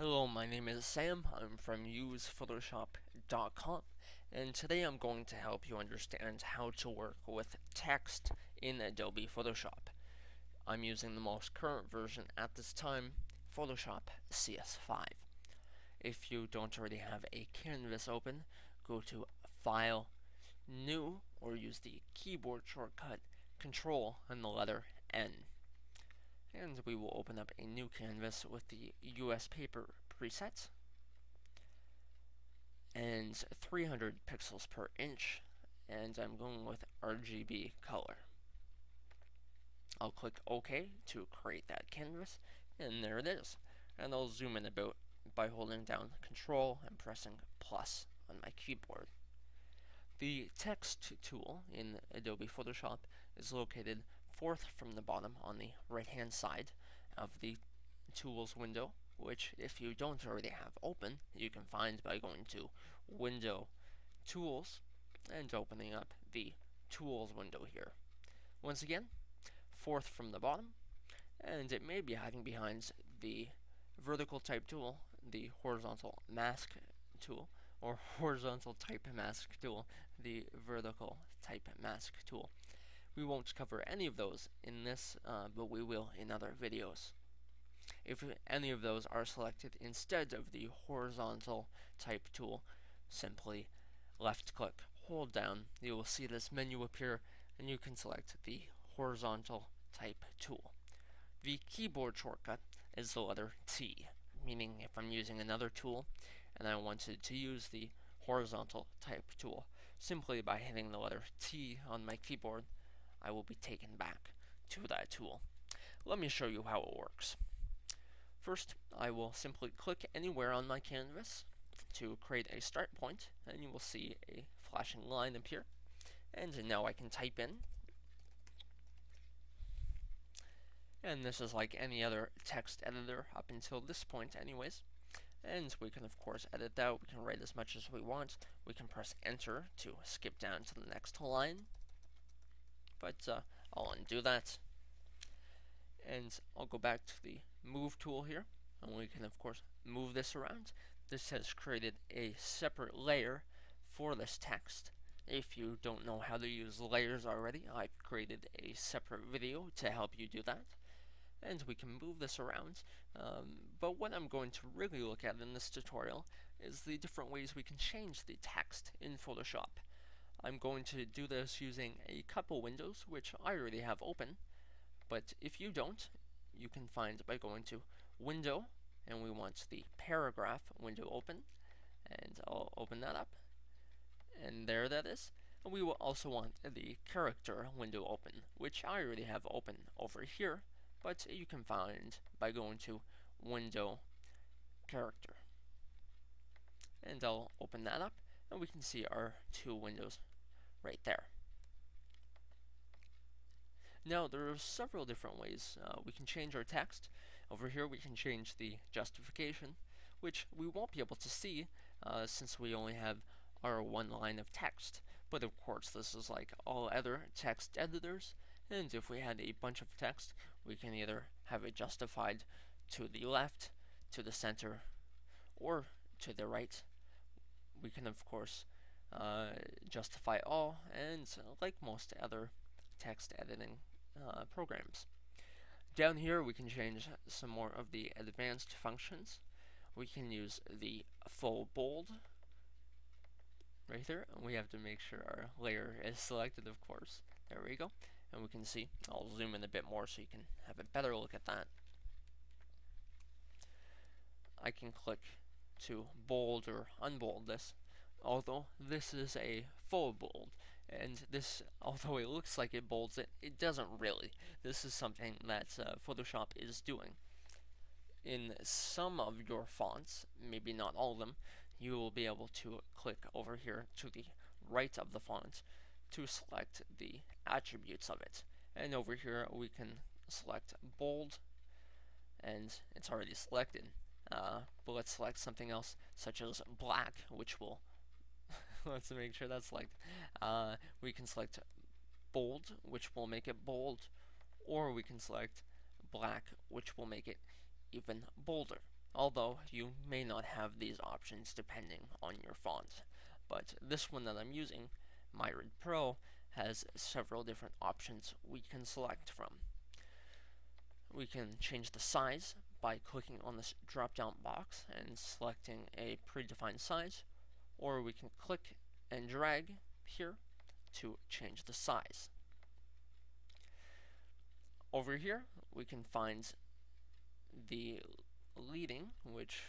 Hello, my name is Sam. I'm from usephotoshop.com and today I'm going to help you understand how to work with text in Adobe Photoshop. I'm using the most current version at this time, Photoshop CS5. If you don't already have a canvas open, go to File, New, or use the keyboard shortcut Control and the letter N and we will open up a new canvas with the US paper preset and 300 pixels per inch and I'm going with RGB color. I'll click OK to create that canvas and there it is and I'll zoom in a bit by holding down control and pressing plus on my keyboard. The text tool in Adobe Photoshop is located fourth from the bottom on the right hand side of the tools window which if you don't already have open you can find by going to window tools and opening up the tools window here. Once again fourth from the bottom and it may be hiding behind the vertical type tool the horizontal mask tool or horizontal type mask tool the vertical type mask tool we won't cover any of those in this, uh, but we will in other videos. If any of those are selected instead of the horizontal type tool, simply left click, hold down, you will see this menu appear and you can select the horizontal type tool. The keyboard shortcut is the letter T, meaning if I'm using another tool and I wanted to use the horizontal type tool, simply by hitting the letter T on my keyboard, I will be taken back to that tool. Let me show you how it works. First, I will simply click anywhere on my canvas to create a start point, and you will see a flashing line appear. And now I can type in. And this is like any other text editor up until this point anyways. And we can of course edit that, we can write as much as we want. We can press enter to skip down to the next line but uh, I'll undo that. And I'll go back to the move tool here, and we can of course move this around. This has created a separate layer for this text. If you don't know how to use layers already, I've created a separate video to help you do that. And we can move this around. Um, but what I'm going to really look at in this tutorial is the different ways we can change the text in Photoshop. I'm going to do this using a couple windows, which I already have open. But if you don't, you can find by going to Window, and we want the Paragraph window open. And I'll open that up. And there that is. And we will also want the Character window open, which I already have open over here. But you can find by going to Window, Character. And I'll open that up and we can see our two windows right there. Now there are several different ways uh, we can change our text. Over here we can change the justification, which we won't be able to see uh, since we only have our one line of text. But of course this is like all other text editors, and if we had a bunch of text, we can either have it justified to the left, to the center, or to the right. We can of course uh, justify all, and like most other text editing uh, programs. Down here we can change some more of the advanced functions. We can use the faux bold right there. We have to make sure our layer is selected of course. There we go. And we can see, I'll zoom in a bit more so you can have a better look at that. I can click to bold or unbold this although this is a faux bold and this although it looks like it bolds it it doesn't really. This is something that uh, Photoshop is doing. In some of your fonts maybe not all of them you will be able to click over here to the right of the font to select the attributes of it. And over here we can select bold and it's already selected uh, but let's select something else such as black which will let's make sure that's selected. Uh, we can select bold, which will make it bold, or we can select black, which will make it even bolder. although you may not have these options depending on your font. But this one that I'm using, Myriad Pro, has several different options we can select from. We can change the size by clicking on this drop down box and selecting a predefined size, or we can click and drag here to change the size. Over here, we can find the leading, which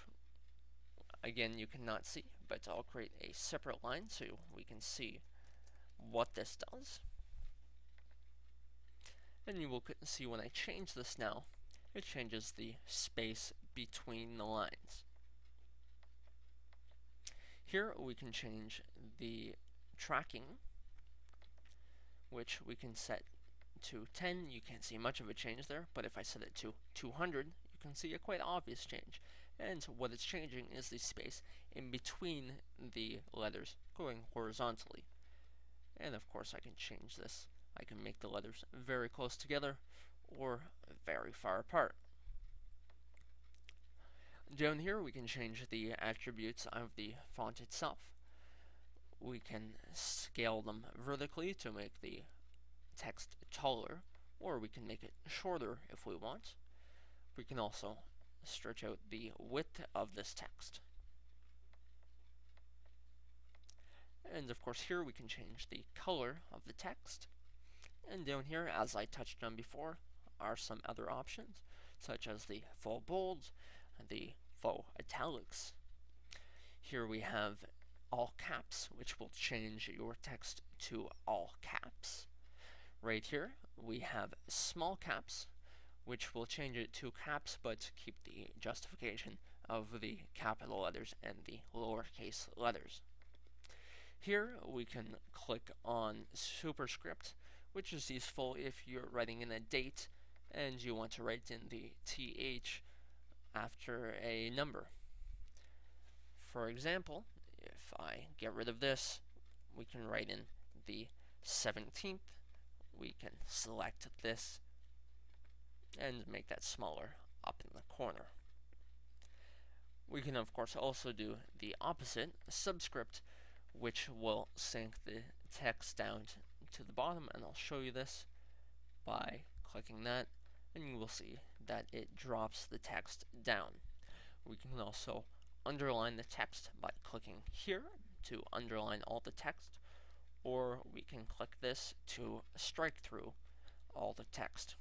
again you cannot see, but I'll create a separate line so we can see what this does. And you will see when I change this now, it changes the space between the lines. Here we can change the tracking, which we can set to 10. You can't see much of a change there, but if I set it to 200, you can see a quite obvious change. And what it's changing is the space in between the letters going horizontally. And of course I can change this. I can make the letters very close together or very far apart. Down here we can change the attributes of the font itself. We can scale them vertically to make the text taller, or we can make it shorter if we want. We can also stretch out the width of this text. And of course here we can change the color of the text. And down here, as I touched on before, are some other options, such as the faux bold, and the faux italics. Here we have all caps, which will change your text to all caps. Right here, we have small caps, which will change it to caps but keep the justification of the capital letters and the lowercase letters. Here we can click on superscript, which is useful if you're writing in a date and you want to write in the th after a number. For example, if I get rid of this, we can write in the 17th. We can select this and make that smaller up in the corner. We can of course also do the opposite, subscript, which will sink the text down to the bottom and I'll show you this by clicking that and you will see that it drops the text down. We can also underline the text by clicking here to underline all the text or we can click this to strike through all the text.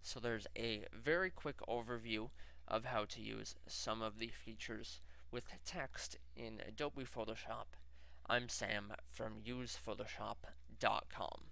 So there's a very quick overview of how to use some of the features with text in Adobe Photoshop I'm Sam from usephotoshop.com.